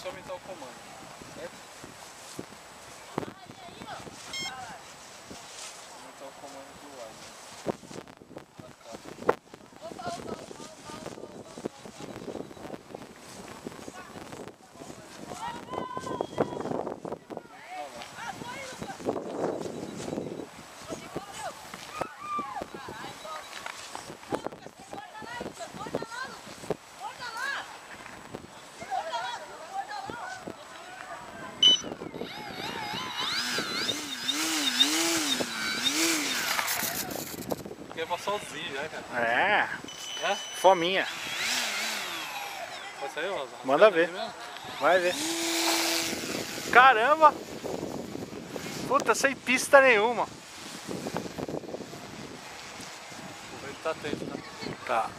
você aumentar o comando. Certo? Aumentar o comando do ar. Pra cá. É sozinho já, cara. É, É? fominha. Vai sair, ó. Manda ver. Vai ver. Caramba! Puta, sem pista nenhuma. Ele tá atento, né? Tá.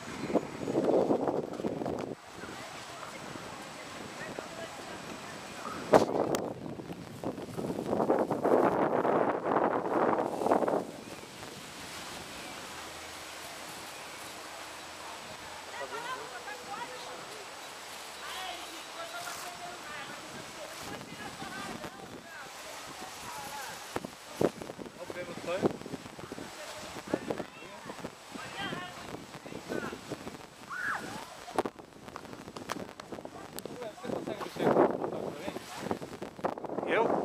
you.